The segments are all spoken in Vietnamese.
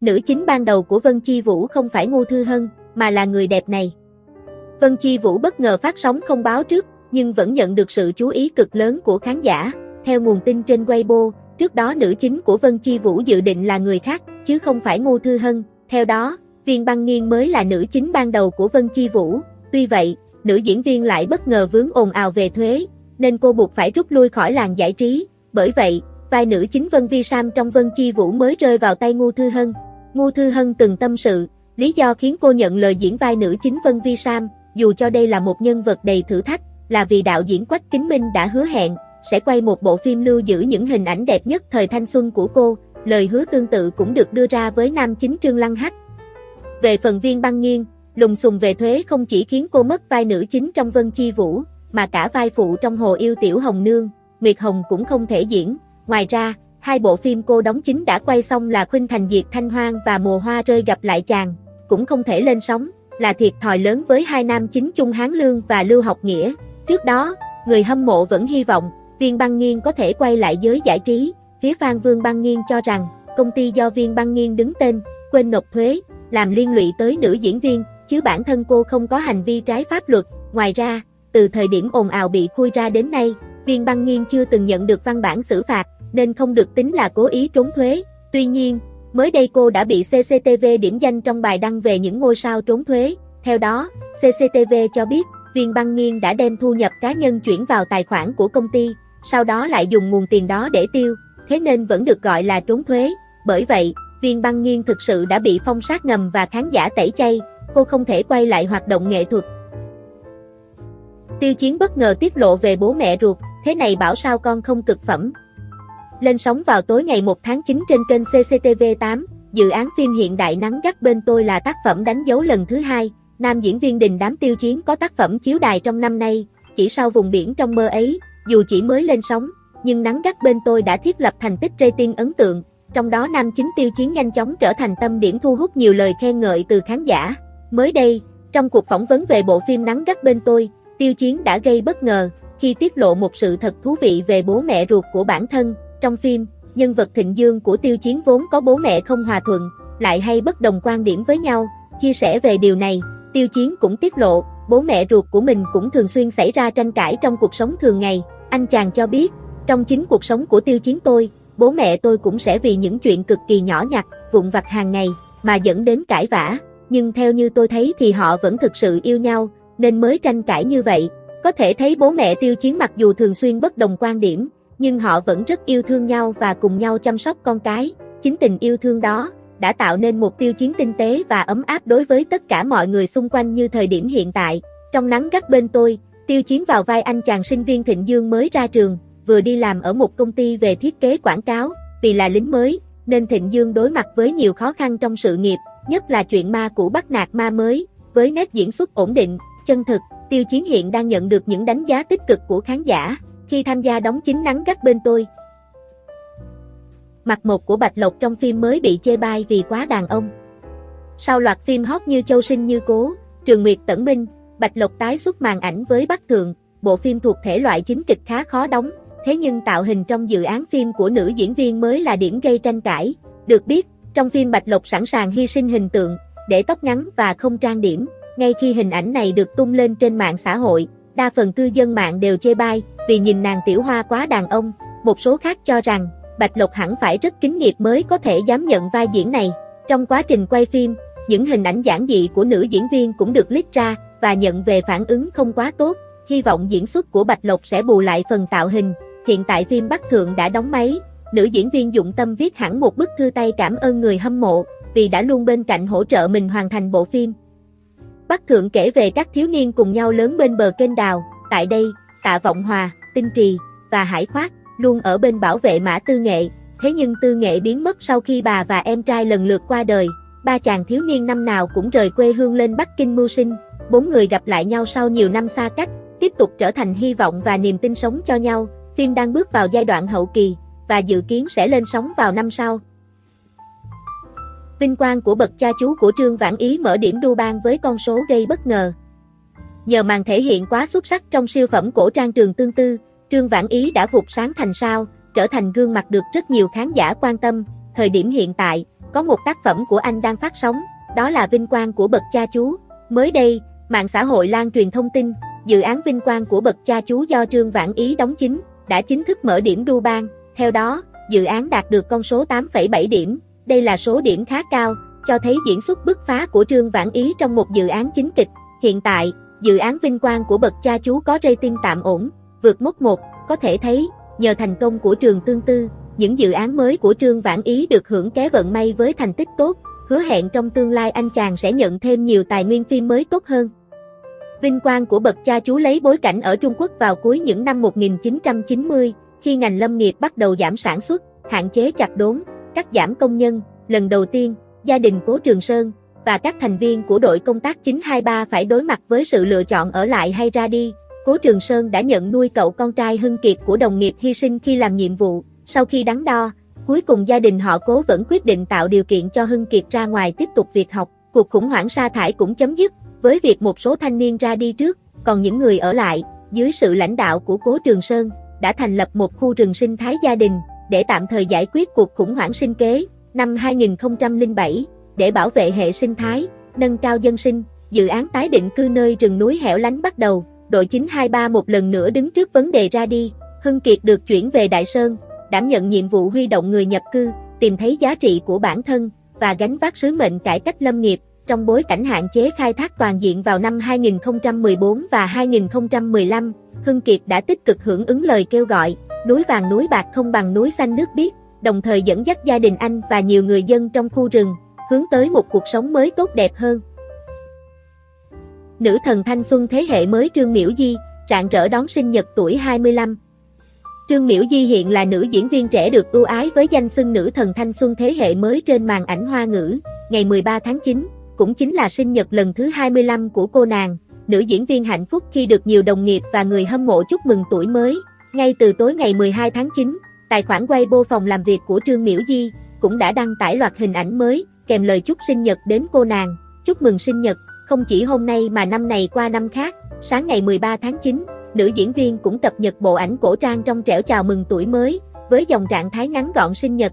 Nữ chính ban đầu của Vân Chi Vũ không phải Ngô Thư Hân, mà là người đẹp này. Vân Chi Vũ bất ngờ phát sóng không báo trước, nhưng vẫn nhận được sự chú ý cực lớn của khán giả. Theo nguồn tin trên Weibo, trước đó nữ chính của Vân Chi Vũ dự định là người khác, chứ không phải Ngô Thư Hân. Theo đó, Viên Băng Nghiên mới là nữ chính ban đầu của Vân Chi Vũ. Tuy vậy, nữ diễn viên lại bất ngờ vướng ồn ào về thuế, nên cô buộc phải rút lui khỏi làng giải trí. Bởi vậy, vai nữ chính Vân Vi Sam trong Vân Chi Vũ mới rơi vào tay Ngô Thư Hân. Ngô Thư Hân từng tâm sự, lý do khiến cô nhận lời diễn vai nữ chính Vân Vi Sam, dù cho đây là một nhân vật đầy thử thách, là vì đạo diễn Quách Kính Minh đã hứa hẹn, sẽ quay một bộ phim lưu giữ những hình ảnh đẹp nhất thời thanh xuân của cô, lời hứa tương tự cũng được đưa ra với nam chính Trương Lăng Hắc. Về phần viên băng nghiêng, lùng xùng về thuế không chỉ khiến cô mất vai nữ chính trong Vân Chi Vũ, mà cả vai phụ trong Hồ Yêu Tiểu Hồng Nương, Nguyệt Hồng cũng không thể diễn. Ngoài ra, hai bộ phim cô đóng chính đã quay xong là Khuynh Thành Diệt Thanh Hoang và Mùa Hoa Rơi Gặp Lại Chàng, cũng không thể lên sóng, là thiệt thòi lớn với hai nam chính Trung Hán Lương và Lưu Học Nghĩa. Trước đó, người hâm mộ vẫn hy vọng, Viên Băng Nghiên có thể quay lại giới giải trí, phía Phan Vương Băng Nghiên cho rằng, công ty do Viên Băng Nghiên đứng tên, quên nộp thuế, làm liên lụy tới nữ diễn viên, chứ bản thân cô không có hành vi trái pháp luật. Ngoài ra, từ thời điểm ồn ào bị khui ra đến nay, Viên Băng Nghiên chưa từng nhận được văn bản xử phạt, nên không được tính là cố ý trốn thuế. Tuy nhiên, mới đây cô đã bị CCTV điểm danh trong bài đăng về những ngôi sao trốn thuế. Theo đó, CCTV cho biết, Viên Băng Nghiên đã đem thu nhập cá nhân chuyển vào tài khoản của công ty, sau đó lại dùng nguồn tiền đó để tiêu, thế nên vẫn được gọi là trốn thuế. Bởi vậy, Viên Băng Nghiên thực sự đã bị phong sát ngầm và khán giả tẩy chay, cô không thể quay lại hoạt động nghệ thuật. Tiêu Chiến bất ngờ tiết lộ về bố mẹ ruột, thế này bảo sao con không cực phẩm. Lên sóng vào tối ngày 1 tháng 9 trên kênh CCTV8, dự án phim hiện đại nắng gắt bên tôi là tác phẩm đánh dấu lần thứ hai, nam diễn viên đình đám tiêu chiến có tác phẩm chiếu đài trong năm nay, chỉ sau vùng biển trong mơ ấy, dù chỉ mới lên sóng, nhưng nắng gắt bên tôi đã thiết lập thành tích rating ấn tượng, trong đó nam chính tiêu chiến nhanh chóng trở thành tâm điểm thu hút nhiều lời khen ngợi từ khán giả. Mới đây, trong cuộc phỏng vấn về bộ phim Nắng gắt bên tôi, tiêu chiến đã gây bất ngờ khi tiết lộ một sự thật thú vị về bố mẹ ruột của bản thân. Trong phim, nhân vật thịnh dương của tiêu chiến vốn có bố mẹ không hòa thuận, lại hay bất đồng quan điểm với nhau, chia sẻ về điều này, tiêu chiến cũng tiết lộ, bố mẹ ruột của mình cũng thường xuyên xảy ra tranh cãi trong cuộc sống thường ngày, anh chàng cho biết, trong chính cuộc sống của tiêu chiến tôi, bố mẹ tôi cũng sẽ vì những chuyện cực kỳ nhỏ nhặt, vụn vặt hàng ngày, mà dẫn đến cãi vã, nhưng theo như tôi thấy thì họ vẫn thực sự yêu nhau, nên mới tranh cãi như vậy. Có thể thấy bố mẹ tiêu chiến mặc dù thường xuyên bất đồng quan điểm, nhưng họ vẫn rất yêu thương nhau và cùng nhau chăm sóc con cái. Chính tình yêu thương đó đã tạo nên một tiêu chiến tinh tế và ấm áp đối với tất cả mọi người xung quanh như thời điểm hiện tại. Trong nắng gắt bên tôi, tiêu chiến vào vai anh chàng sinh viên Thịnh Dương mới ra trường, vừa đi làm ở một công ty về thiết kế quảng cáo, vì là lính mới, nên Thịnh Dương đối mặt với nhiều khó khăn trong sự nghiệp, nhất là chuyện ma cũ bắt nạt ma mới, với nét diễn xuất ổn định, chân thực, Tiêu Chiến hiện đang nhận được những đánh giá tích cực của khán giả khi tham gia đóng chính nắng gắt bên tôi. Mặt một của Bạch Lộc trong phim mới bị chê bai vì quá đàn ông. Sau loạt phim hot như Châu Sinh Như Cố, Trường Nguyệt Tẩn Minh, Bạch Lộc tái xuất màn ảnh với Bắc Thượng, bộ phim thuộc thể loại chính kịch khá khó đóng, thế nhưng tạo hình trong dự án phim của nữ diễn viên mới là điểm gây tranh cãi. Được biết, trong phim Bạch Lộc sẵn sàng hy sinh hình tượng, để tóc ngắn và không trang điểm, ngay khi hình ảnh này được tung lên trên mạng xã hội, đa phần cư dân mạng đều chê bai, vì nhìn nàng tiểu hoa quá đàn ông, một số khác cho rằng, Bạch Lộc hẳn phải rất kính nghiệp mới có thể dám nhận vai diễn này. Trong quá trình quay phim, những hình ảnh giản dị của nữ diễn viên cũng được lít ra, và nhận về phản ứng không quá tốt, hy vọng diễn xuất của Bạch Lộc sẽ bù lại phần tạo hình. Hiện tại phim Bắc Thượng đã đóng máy, nữ diễn viên dụng tâm viết hẳn một bức thư tay cảm ơn người hâm mộ, vì đã luôn bên cạnh hỗ trợ mình hoàn thành bộ phim. Bắc Thượng kể về các thiếu niên cùng nhau lớn bên bờ kênh đào, tại đây, Tạ Vọng Hòa, Tinh Trì và Hải Khoát luôn ở bên bảo vệ Mã Tư Nghệ, thế nhưng Tư Nghệ biến mất sau khi bà và em trai lần lượt qua đời, ba chàng thiếu niên năm nào cũng rời quê hương lên Bắc Kinh mưu sinh, bốn người gặp lại nhau sau nhiều năm xa cách, tiếp tục trở thành hy vọng và niềm tin sống cho nhau, phim đang bước vào giai đoạn hậu kỳ, và dự kiến sẽ lên sóng vào năm sau. Vinh quang của bậc cha chú của Trương Vãn Ý mở điểm đu ban với con số gây bất ngờ. Nhờ màn thể hiện quá xuất sắc trong siêu phẩm cổ trang trường tương tư, Trương Vãn Ý đã vụt sáng thành sao, trở thành gương mặt được rất nhiều khán giả quan tâm. Thời điểm hiện tại, có một tác phẩm của anh đang phát sóng, đó là Vinh Quang của bậc cha chú. Mới đây, mạng xã hội lan truyền thông tin, dự án Vinh Quang của bậc cha chú do Trương Vãn Ý đóng chính, đã chính thức mở điểm đu ban. Theo đó, dự án đạt được con số 8,7 điểm. Đây là số điểm khá cao, cho thấy diễn xuất bứt phá của Trương Vãn Ý trong một dự án chính kịch. Hiện tại, dự án Vinh Quang của bậc cha chú có rating tạm ổn, vượt mốc 1, có thể thấy, nhờ thành công của trường tương tư, những dự án mới của Trương Vãn Ý được hưởng ké vận may với thành tích tốt, hứa hẹn trong tương lai anh chàng sẽ nhận thêm nhiều tài nguyên phim mới tốt hơn. Vinh quang của bậc cha chú lấy bối cảnh ở Trung Quốc vào cuối những năm 1990, khi ngành lâm nghiệp bắt đầu giảm sản xuất, hạn chế chặt đốn, cắt giảm công nhân, lần đầu tiên, gia đình Cố Trường Sơn và các thành viên của đội công tác 923 phải đối mặt với sự lựa chọn ở lại hay ra đi. Cố Trường Sơn đã nhận nuôi cậu con trai Hưng Kiệt của đồng nghiệp hy sinh khi làm nhiệm vụ, sau khi đắn đo, cuối cùng gia đình họ Cố vẫn quyết định tạo điều kiện cho Hưng Kiệt ra ngoài tiếp tục việc học. Cuộc khủng hoảng sa thải cũng chấm dứt, với việc một số thanh niên ra đi trước, còn những người ở lại, dưới sự lãnh đạo của Cố Trường Sơn, đã thành lập một khu rừng sinh thái gia đình, để tạm thời giải quyết cuộc khủng hoảng sinh kế. Năm 2007, để bảo vệ hệ sinh thái, nâng cao dân sinh, dự án tái định cư nơi rừng núi hẻo lánh bắt đầu, đội 923 một lần nữa đứng trước vấn đề ra đi. Hưng Kiệt được chuyển về Đại Sơn, đảm nhận nhiệm vụ huy động người nhập cư, tìm thấy giá trị của bản thân và gánh vác sứ mệnh cải cách lâm nghiệp trong bối cảnh hạn chế khai thác toàn diện vào năm 2014 và 2015. Hưng Kiệt đã tích cực hưởng ứng lời kêu gọi, núi vàng núi bạc không bằng núi xanh nước biếc, đồng thời dẫn dắt gia đình anh và nhiều người dân trong khu rừng, hướng tới một cuộc sống mới tốt đẹp hơn. Nữ thần thanh xuân thế hệ mới Trương Miễu Di, rạng rỡ đón sinh nhật tuổi 25. Trương Miễu Di hiện là nữ diễn viên trẻ được ưu ái với danh xưng nữ thần thanh xuân thế hệ mới trên màn ảnh hoa ngữ, ngày 13 tháng 9, cũng chính là sinh nhật lần thứ 25 của cô nàng. Nữ diễn viên hạnh phúc khi được nhiều đồng nghiệp và người hâm mộ chúc mừng tuổi mới. Ngay từ tối ngày 12 tháng 9, tài khoản Weibo phòng làm việc của Trương Miễu Di cũng đã đăng tải loạt hình ảnh mới, kèm lời chúc sinh nhật đến cô nàng. Chúc mừng sinh nhật, không chỉ hôm nay mà năm này qua năm khác, sáng ngày 13 tháng 9, nữ diễn viên cũng cập nhật bộ ảnh cổ trang trong trẻo chào mừng tuổi mới, với dòng trạng thái ngắn gọn sinh nhật.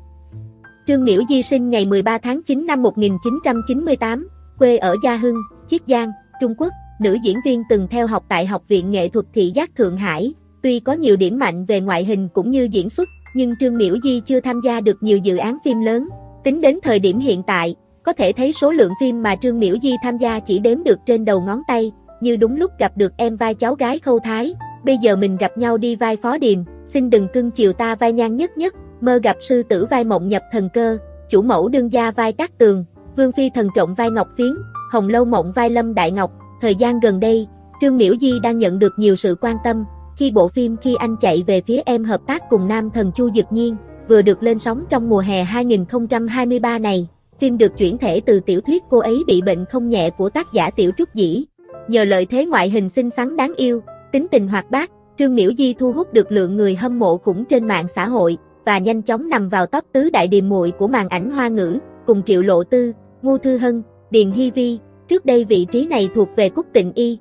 Trương Miễu Di sinh ngày 13 tháng 9 năm 1998, quê ở Gia Hưng, Chiết Giang, Trung Quốc. Nữ diễn viên từng theo học tại Học viện Nghệ thuật Thị giác Thượng Hải. Tuy có nhiều điểm mạnh về ngoại hình cũng như diễn xuất, nhưng Trương Miễu Di chưa tham gia được nhiều dự án phim lớn. Tính đến thời điểm hiện tại, có thể thấy số lượng phim mà Trương Miễu Di tham gia chỉ đếm được trên đầu ngón tay, như đúng lúc gặp được em vai cháu gái Khâu Thái, bây giờ mình gặp nhau đi vai Phó Điềm, xin đừng cưng chiều ta vai nhan nhất nhất, mơ gặp sư tử vai mộng nhập thần cơ, chủ mẫu đương gia vai Cát Tường, Vương Phi thần trọng vai Ngọc Phiến, Hồng Lâu mộng vai Lâm Đại Ngọc. Thời gian gần đây, Trương Miễu Di đang nhận được nhiều sự quan tâm, khi bộ phim Khi anh chạy về phía em hợp tác cùng nam thần Chu Dực Nhiên, vừa được lên sóng trong mùa hè 2023 này. Phim được chuyển thể từ tiểu thuyết cô ấy bị bệnh không nhẹ của tác giả Tiểu Trúc Dĩ. Nhờ lợi thế ngoại hình xinh xắn đáng yêu, tính tình hoạt bát, Trương Miễu Di thu hút được lượng người hâm mộ khủng trên mạng xã hội và nhanh chóng nằm vào top tứ đại điềm muội của màn ảnh hoa ngữ, cùng Triệu Lộ Tư, Ngô Thư Hân, Điền Hy Vi, trước đây vị trí này thuộc về Cúc Tịnh Y.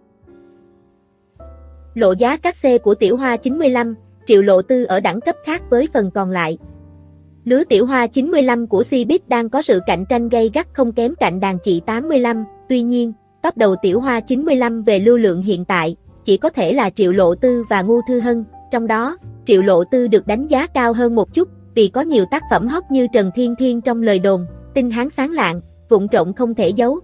Lộ giá các xe của Tiểu Hoa 95, Triệu Lộ Tư ở đẳng cấp khác với phần còn lại. Lứa Tiểu Hoa 95 của Cbiz đang có sự cạnh tranh gay gắt không kém cạnh đàn chị 85, tuy nhiên, top đầu Tiểu Hoa 95 về lưu lượng hiện tại, chỉ có thể là Triệu Lộ Tư và ngu Thư Hân, trong đó, Triệu Lộ Tư được đánh giá cao hơn một chút, vì có nhiều tác phẩm hot như Trần Thiên Thiên trong lời đồn, tinh hán sáng lạng, vụn trộn không thể giấu.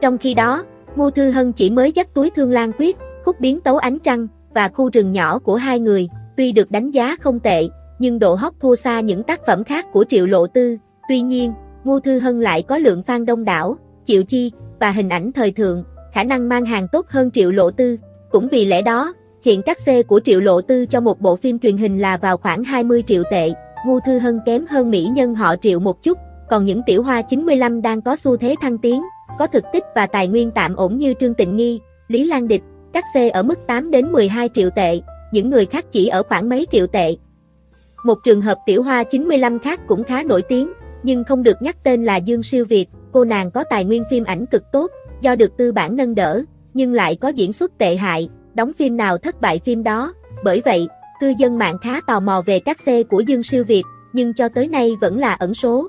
Trong khi đó, ngu Thư Hân chỉ mới dắt túi thương lan quyết, khúc biến tấu ánh trăng, và khu rừng nhỏ của hai người, tuy được đánh giá không tệ, nhưng độ hot thua xa những tác phẩm khác của Triệu Lộ Tư. Tuy nhiên, Ngô Thư Hân lại có lượng fan đông đảo, chịu chi, và hình ảnh thời thượng, khả năng mang hàng tốt hơn Triệu Lộ Tư. Cũng vì lẽ đó, hiện các xe của Triệu Lộ Tư cho một bộ phim truyền hình là vào khoảng 20 triệu tệ, Ngô Thư Hân kém hơn mỹ nhân họ Triệu một chút, còn những tiểu hoa 95 đang có xu thế thăng tiến, có thực tích và tài nguyên tạm ổn như Trương Tịnh Nghi, Lý Lan Địch, các xe ở mức 8 đến 12 triệu tệ, những người khác chỉ ở khoảng mấy triệu tệ. Một trường hợp tiểu hoa 95 khác cũng khá nổi tiếng, nhưng không được nhắc tên là Dương Siêu Việt, cô nàng có tài nguyên phim ảnh cực tốt, do được tư bản nâng đỡ, nhưng lại có diễn xuất tệ hại, đóng phim nào thất bại phim đó, bởi vậy, cư dân mạng khá tò mò về các xe của Dương Siêu Việt, nhưng cho tới nay vẫn là ẩn số.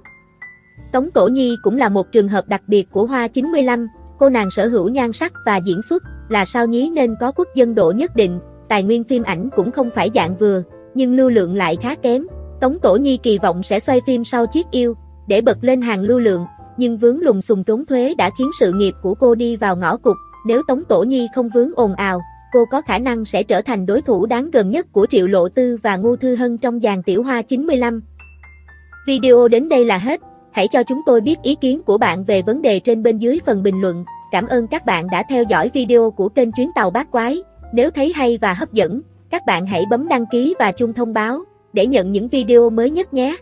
Tống Tổ Nhi cũng là một trường hợp đặc biệt của Hoa 95, cô nàng sở hữu nhan sắc và diễn xuất, là sao nhí nên có quốc dân độ nhất định, tài nguyên phim ảnh cũng không phải dạng vừa, nhưng lưu lượng lại khá kém. Tống Tổ Nhi kỳ vọng sẽ xoay phim sau Chiếc Yêu, để bật lên hàng lưu lượng, nhưng vướng lùng xùng trốn thuế đã khiến sự nghiệp của cô đi vào ngõ cụt. Nếu Tống Tổ Nhi không vướng ồn ào, cô có khả năng sẽ trở thành đối thủ đáng gần nhất của Triệu Lộ Tư và Ngô Thư Hân trong dàn tiểu hoa 95. Video đến đây là hết. Hãy cho chúng tôi biết ý kiến của bạn về vấn đề trên bên dưới phần bình luận. Cảm ơn các bạn đã theo dõi video của kênh Chuyến Tàu Bát Quái. Nếu thấy hay và hấp dẫn, các bạn hãy bấm đăng ký và chuông thông báo để nhận những video mới nhất nhé.